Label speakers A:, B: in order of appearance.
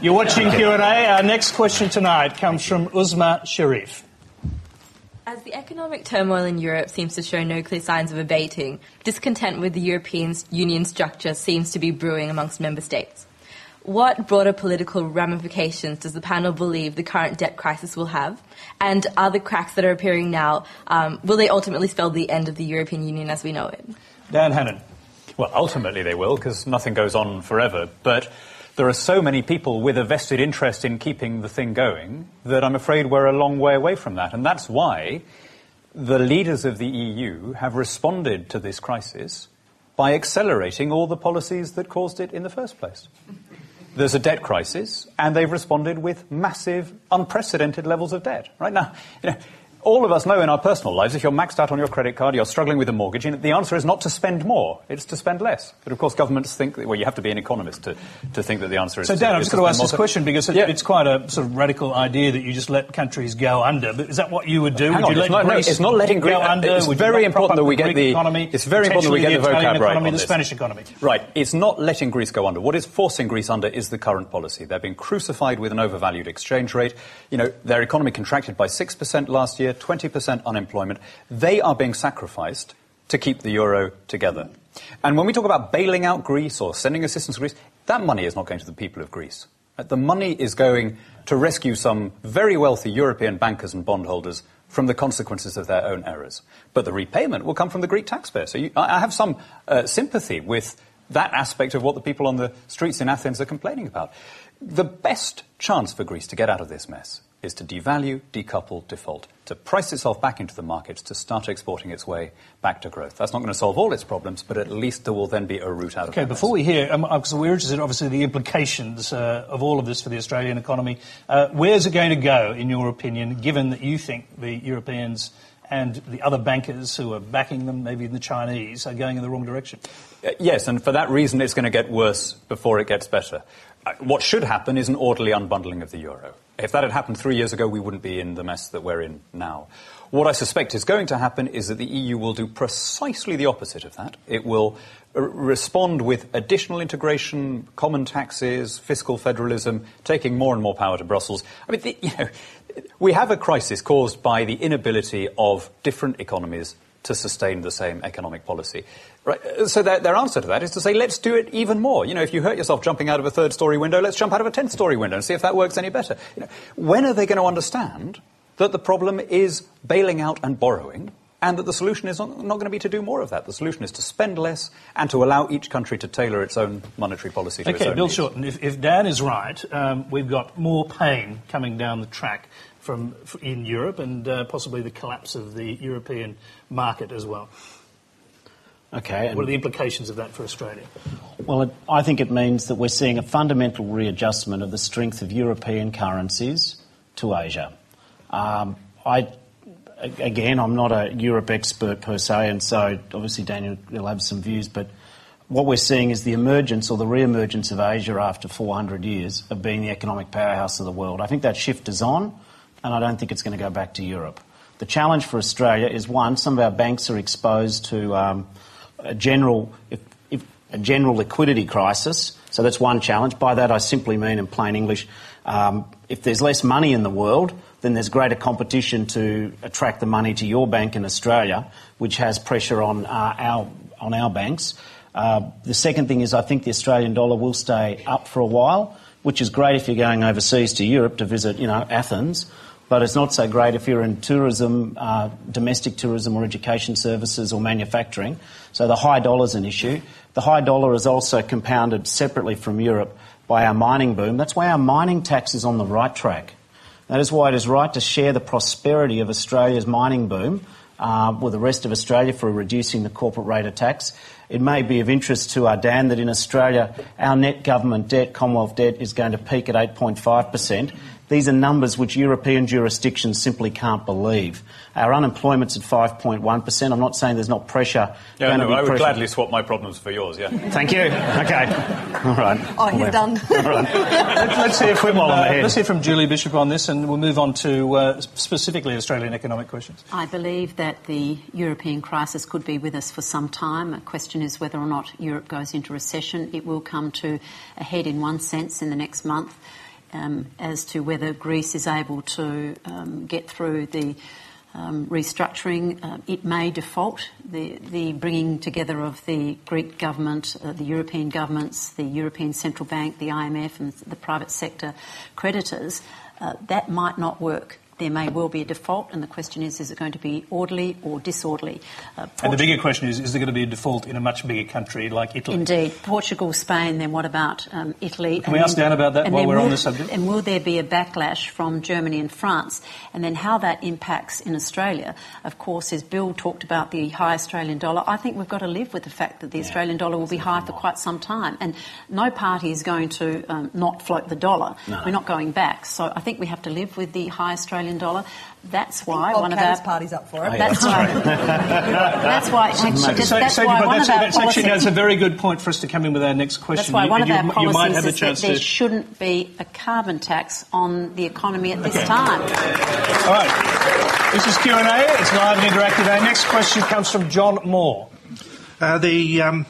A: You're watching Q&A. Our next question tonight comes from Uzma Sharif.
B: As the economic turmoil in Europe seems to show no clear signs of abating, discontent with the European Union structure seems to be brewing amongst member states. What broader political ramifications does the panel believe the current debt crisis will have? And are the cracks that are appearing now, um, will they ultimately spell the end of the European Union as we know it?
A: Dan Hannan.
C: Well, ultimately they will, because nothing goes on forever. But there are so many people with a vested interest in keeping the thing going that I'm afraid we're a long way away from that. And that's why the leaders of the EU have responded to this crisis by accelerating all the policies that caused it in the first place. There's a debt crisis, and they've responded with massive, unprecedented levels of debt. Right now, you know, all of us know in our personal lives if you're maxed out on your credit card, you're struggling with a mortgage, and the answer is not to spend more, it's to spend less. But of course, governments think, that, well, you have to be an economist to, to think that the answer is
A: So,
C: Dan,
A: I'm just going to ask this question because yeah. it's quite a sort of radical idea that you just let countries go under. But is that what you would do?
C: Hang
A: would
C: on,
A: it's
C: not,
A: Greece
C: no, it's not letting Greece
A: go under.
C: It's very important that we get the
A: economy,
C: It's very important that we get the,
A: the
C: vocab
A: economy,
C: right on
A: the
C: this.
A: Spanish economy.
C: Right. It's not letting Greece go under. What is forcing Greece under is the current policy. They're being crucified with an overvalued exchange rate. You know, their economy contracted by 6% last year, 20% unemployment. They are being sacrificed to keep the euro together. And when we talk about bailing out Greece or sending assistance to Greece, that money is not going to the people of Greece. The money is going to rescue some very wealthy European bankers and bondholders from the consequences of their own errors. But the repayment will come from the Greek taxpayer. So you, I have some uh, sympathy with that aspect of what the people on the streets in Athens are complaining about. The best chance for Greece to get out of this mess is to devalue, decouple, default, to price itself back into the markets, to start exporting its way back to growth. That's not going to solve all its problems, but at least there will then be a route out
A: okay,
C: of
A: it. Okay, before we hear, um, because we're interested, obviously, the implications uh, of all of this for the Australian economy. Uh, where's it going to go, in your opinion, given that you think the Europeans and the other bankers who are backing them, maybe the Chinese, are going in the wrong direction?
C: Uh, yes, and for that reason, it's going to get worse before it gets better. Uh, what should happen is an orderly unbundling of the euro. If that had happened three years ago, we wouldn't be in the mess that we're in now. What I suspect is going to happen is that the EU will do precisely the opposite of that. It will r- respond with additional integration, common taxes, fiscal federalism, taking more and more power to Brussels. I mean, the, you know, we have a crisis caused by the inability of different economies to sustain the same economic policy. Right? So their, their, answer to that is to say, let's do it even more. You know, if you hurt yourself jumping out of a third story window, let's jump out of a tenth story window and see if that works any better. You know, when are they going to understand that the problem is bailing out and borrowing? And that the solution is not, not going to be to do more of that. The solution is to spend less and to allow each country to tailor its own monetary policy to
A: okay,
C: its own
A: Bill
C: needs.
A: Shorten, if, if Dan is right, um, we've got more pain coming down the track from in Europe and uh, possibly the collapse of the European market as well.
D: Okay.
A: What are the implications of that for Australia?
D: Well, it, I think it means that we're seeing a fundamental readjustment of the strength of European currencies to Asia. Um, I, again, I'm not a Europe expert per se, and so obviously Daniel will have some views, but what we're seeing is the emergence or the re-emergence of Asia after 400 years of being the economic powerhouse of the world. I think that shift is on, and I don't think it's going to go back to Europe. The challenge for Australia is one, some of our banks are exposed to um, a general, if, if, a general liquidity crisis. So that's one challenge. By that, I simply mean, in plain English, um, if there's less money in the world, then there's greater competition to attract the money to your bank in Australia, which has pressure on uh, our on our banks. Uh, the second thing is, I think the Australian dollar will stay up for a while, which is great if you're going overseas to Europe to visit, you know, Athens but it's not so great if you're in tourism, uh, domestic tourism or education services or manufacturing. So the high dollar is an issue. The high dollar is also compounded separately from Europe by our mining boom. That's why our mining tax is on the right track. That is why it is right to share the prosperity of Australia's mining boom uh, with the rest of Australia for reducing the corporate rate of tax. It may be of interest to our Dan that in Australia our net government debt, Commonwealth debt, is going to peak at 8.5%. These are numbers which European jurisdictions simply can't believe. Our unemployment's at 5.1%. I'm not saying there's not pressure.
C: Yeah, no, I would pressure. gladly swap my problems for yours, yeah.
D: Thank you. Okay. All right.
E: Oh, you're done. All
A: right. let's, hear from, uh, let's hear from Julie Bishop on this and we'll move on to uh, specifically Australian economic questions.
F: I believe that the European crisis could be with us for some time. A question
E: question is whether or not Europe goes into recession. It will come to a head in one sense in the next month as to whether Greece is able to um, get through the um, restructuring. Uh, it may default. The, the, bringing together of the Greek government, uh, the European governments, the European Central Bank, the IMF, and the private sector creditors, uh, that might not work there may well be a default, and the question is, is it going to be orderly or disorderly?
A: Uh, and the bigger question is, is there going to be a default in a much bigger country like Italy?
E: Indeed. Portugal, Spain, then what about um, Italy?
A: Can we ask Dan about that while we're
E: will,
A: on the subject?
E: And will there be a backlash from Germany and France? And then how that impacts in Australia? Of course, as Bill talked about the high Australian dollar, I think we've got to live with the fact that the yeah, Australian dollar will be high for quite some time. And no party is going to um, not float the dollar. No. We're not going back. So I think we have to live with the high Australian dollar. That's why
F: one
E: of our
F: parties up for it.
E: Oh, that's, why. that's why. Actually,
A: so,
E: that's
A: so,
E: why
A: one
E: that's,
A: of our that's actually that's a very good point for us to come in with our next question.
E: That's why
A: you,
E: one of
A: you,
E: our policies
A: you might have a
E: is that there
A: to...
E: shouldn't be a carbon tax on the economy at this
A: okay.
E: time.
A: All right. This is Q and A. It's live and interactive. Our next question comes from John Moore.
G: Uh, the um,